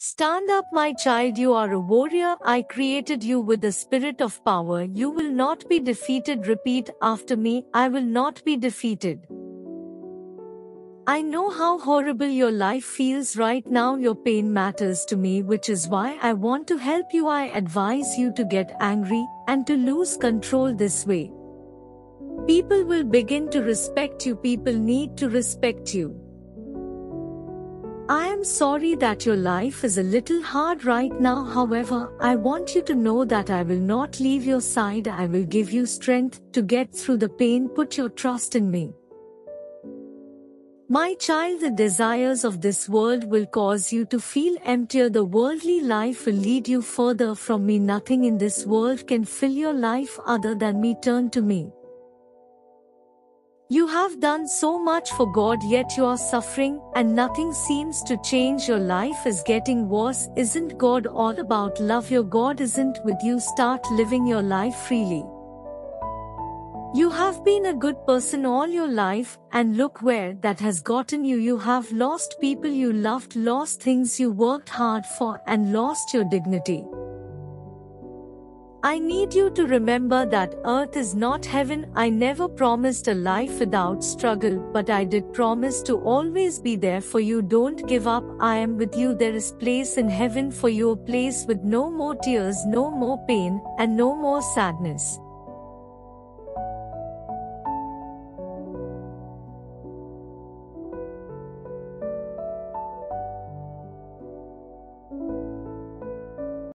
Stand up, my child, you are a warrior. I created you with the spirit of power. You will not be defeated. Repeat after me I will not be defeated. I know how horrible your life feels right now. Your pain matters to me, which is why I want to help you. I advise you to get angry and to lose control this way. People will begin to respect you. People need to respect you. I am sorry that your life is a little hard right now. However, I want you to know that I will not leave your side. I will give you strength to get through the pain. Put your trust in me. My child, the desires of this world will cause you to feel emptier. The worldly life will lead you further from me. Nothing in this world can fill your life other than me. Turn to me. You have done so much for God, yet you are suffering, and nothing seems to change. Your life is getting worse. Isn't God all about love? Your God isn't with you. Start living your life freely. You have been a good person all your life, and look where that has gotten you. You have lost people you loved, lost things you worked hard for, and lost your dignity. I need you to remember that earth is not heaven. I never promised a life without struggle, but I did promise to always be there for you. Don't give up. I am with you. There is place in heaven for you, a place with no more tears, no more pain, and no more sadness.